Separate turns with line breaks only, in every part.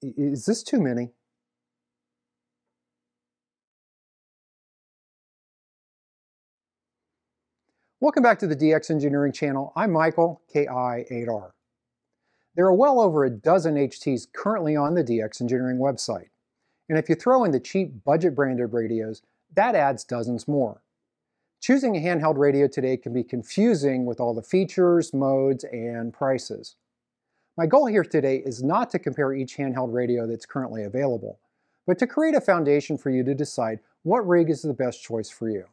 Is this too many? Welcome back to the DX Engineering channel. I'm Michael, KI8R. There are well over a dozen HTs currently on the DX Engineering website. And if you throw in the cheap budget branded radios, that adds dozens more. Choosing a handheld radio today can be confusing with all the features, modes, and prices. My goal here today is not to compare each handheld radio that's currently available, but to create a foundation for you to decide what rig is the best choice for you.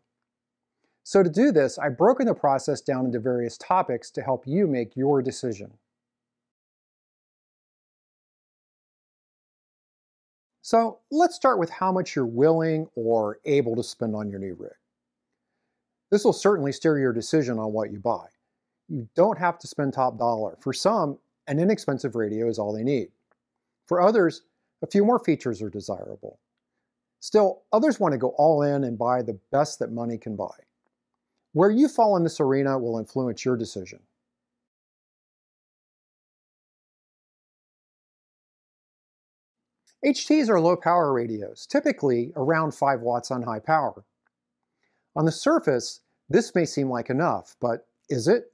So to do this, I've broken the process down into various topics to help you make your decision. So let's start with how much you're willing or able to spend on your new rig. This will certainly steer your decision on what you buy. You don't have to spend top dollar. For some, an inexpensive radio is all they need. For others, a few more features are desirable. Still, others want to go all in and buy the best that money can buy. Where you fall in this arena will influence your decision. HTs are low power radios, typically around 5 watts on high power. On the surface, this may seem like enough, but is it?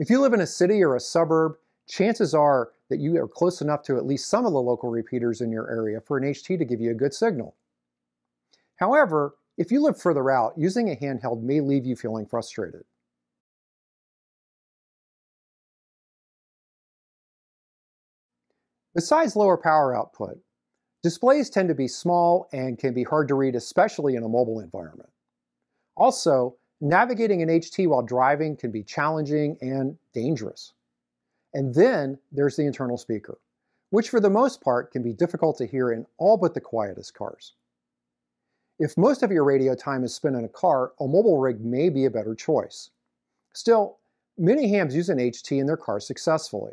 If you live in a city or a suburb, chances are that you are close enough to at least some of the local repeaters in your area for an HT to give you a good signal. However, if you live further out, using a handheld may leave you feeling frustrated. Besides lower power output, displays tend to be small and can be hard to read, especially in a mobile environment. Also, navigating an HT while driving can be challenging and dangerous. And then there's the internal speaker, which for the most part can be difficult to hear in all but the quietest cars. If most of your radio time is spent in a car, a mobile rig may be a better choice. Still, many hams use an HT in their car successfully.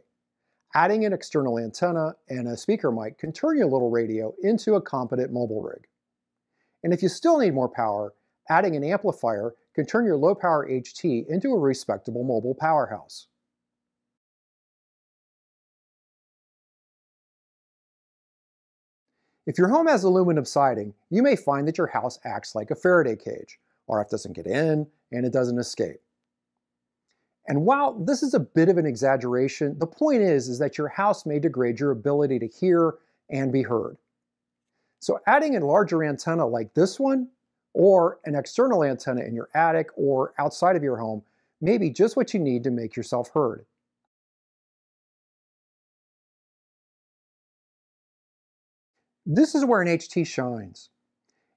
Adding an external antenna and a speaker mic can turn your little radio into a competent mobile rig. And if you still need more power, adding an amplifier can turn your low power HT into a respectable mobile powerhouse. If your home has aluminum siding, you may find that your house acts like a Faraday cage. RF doesn't get in and it doesn't escape. And while this is a bit of an exaggeration, the point is, is that your house may degrade your ability to hear and be heard. So adding a larger antenna like this one, or an external antenna in your attic or outside of your home may be just what you need to make yourself heard. This is where an HT shines.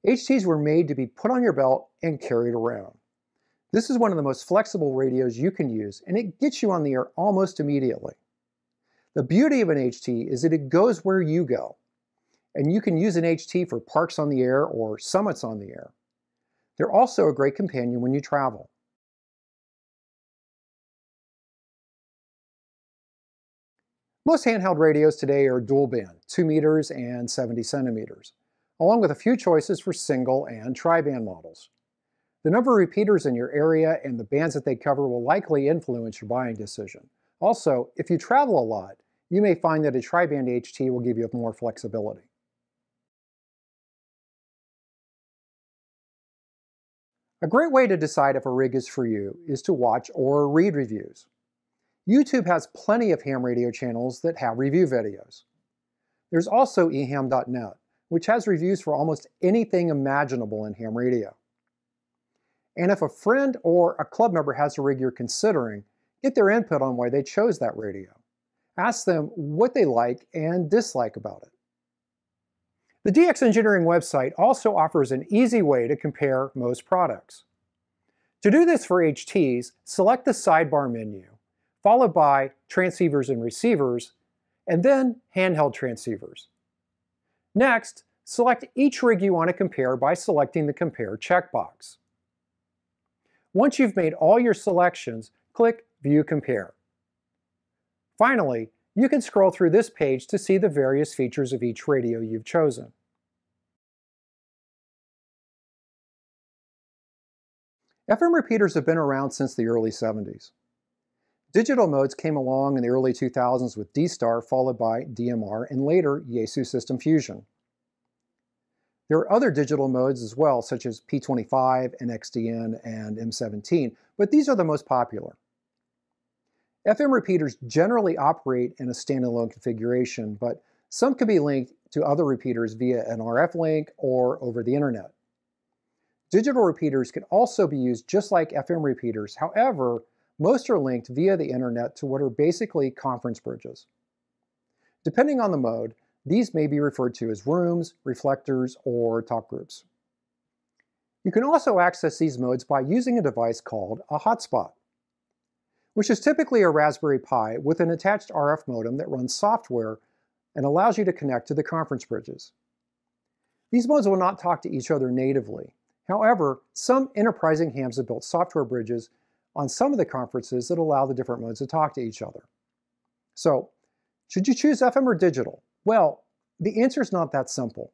HTs were made to be put on your belt and carried around. This is one of the most flexible radios you can use, and it gets you on the air almost immediately. The beauty of an HT is that it goes where you go, and you can use an HT for parks on the air or summits on the air. They're also a great companion when you travel. Most handheld radios today are dual band, 2 meters and 70 centimeters, along with a few choices for single and tri-band models. The number of repeaters in your area and the bands that they cover will likely influence your buying decision. Also, if you travel a lot, you may find that a tri-band HT will give you more flexibility. A great way to decide if a rig is for you is to watch or read reviews. YouTube has plenty of ham radio channels that have review videos. There's also eham.net, which has reviews for almost anything imaginable in ham radio. And if a friend or a club member has a rig you're considering, get their input on why they chose that radio. Ask them what they like and dislike about it. The DX Engineering website also offers an easy way to compare most products. To do this for HTs, select the sidebar menu followed by transceivers and receivers, and then handheld transceivers. Next, select each rig you want to compare by selecting the Compare checkbox. Once you've made all your selections, click View Compare. Finally, you can scroll through this page to see the various features of each radio you've chosen. FM repeaters have been around since the early 70s. Digital modes came along in the early 2000s with D-Star followed by DMR and later Yaesu System Fusion. There are other digital modes as well, such as P25, NXDN, and M17, but these are the most popular. FM repeaters generally operate in a standalone configuration, but some can be linked to other repeaters via an RF link or over the internet. Digital repeaters can also be used just like FM repeaters. However, most are linked via the internet to what are basically conference bridges. Depending on the mode, these may be referred to as rooms, reflectors, or talk groups. You can also access these modes by using a device called a hotspot, which is typically a Raspberry Pi with an attached RF modem that runs software and allows you to connect to the conference bridges. These modes will not talk to each other natively. However, some enterprising hams have built software bridges on some of the conferences that allow the different modes to talk to each other. So, should you choose FM or digital? Well, the answer is not that simple.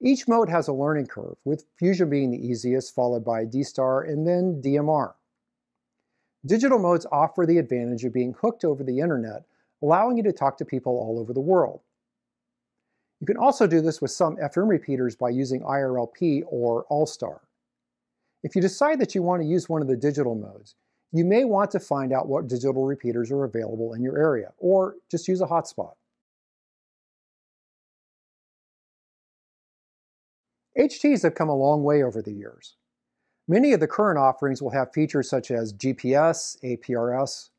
Each mode has a learning curve, with Fusion being the easiest, followed by D-Star and then DMR. Digital modes offer the advantage of being hooked over the internet, allowing you to talk to people all over the world. You can also do this with some FM repeaters by using IRLP or Allstar. If you decide that you want to use one of the digital modes, you may want to find out what digital repeaters are available in your area, or just use a hotspot. HTs have come a long way over the years. Many of the current offerings will have features such as GPS, APRS,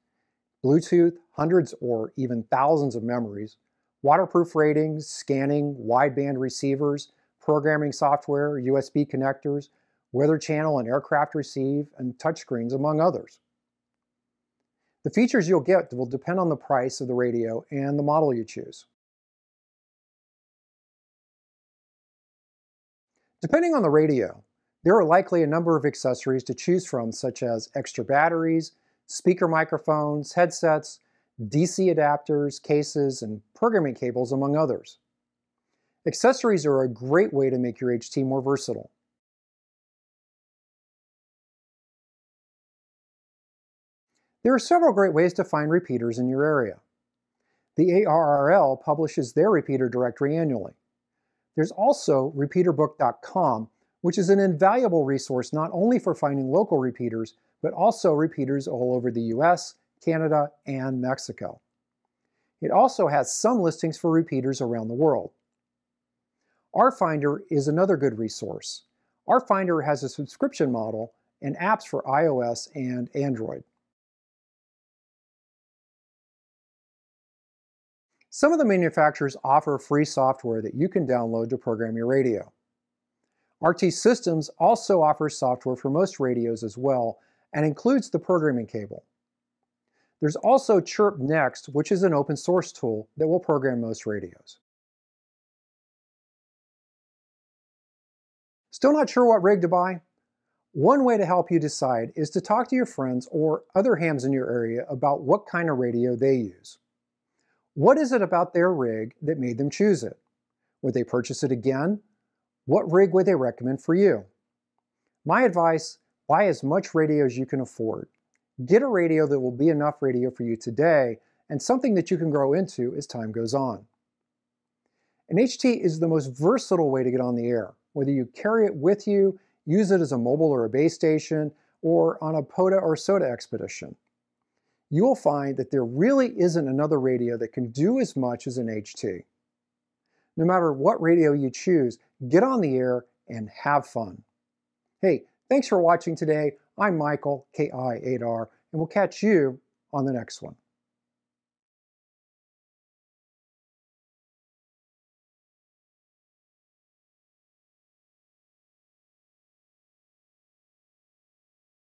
Bluetooth, hundreds or even thousands of memories, waterproof ratings, scanning, wideband receivers, programming software, USB connectors, weather channel and aircraft receive, and touchscreens, among others. The features you'll get will depend on the price of the radio and the model you choose. Depending on the radio, there are likely a number of accessories to choose from such as extra batteries, speaker microphones, headsets, DC adapters, cases, and programming cables, among others. Accessories are a great way to make your HT more versatile. There are several great ways to find repeaters in your area. The ARRL publishes their repeater directory annually. There's also repeaterbook.com, which is an invaluable resource not only for finding local repeaters, but also repeaters all over the US, Canada, and Mexico. It also has some listings for repeaters around the world. RFinder is another good resource. RFinder has a subscription model and apps for iOS and Android. Some of the manufacturers offer free software that you can download to program your radio. RT Systems also offers software for most radios as well and includes the programming cable. There's also Chirp Next, which is an open source tool that will program most radios. Still not sure what rig to buy? One way to help you decide is to talk to your friends or other hams in your area about what kind of radio they use. What is it about their rig that made them choose it? Would they purchase it again? What rig would they recommend for you? My advice, buy as much radio as you can afford. Get a radio that will be enough radio for you today and something that you can grow into as time goes on. An HT is the most versatile way to get on the air, whether you carry it with you, use it as a mobile or a base station, or on a POTA or SOTA expedition you will find that there really isn't another radio that can do as much as an HT. No matter what radio you choose, get on the air and have fun. Hey, thanks for watching today. I'm Michael, KI8R, and we'll catch you on the next one.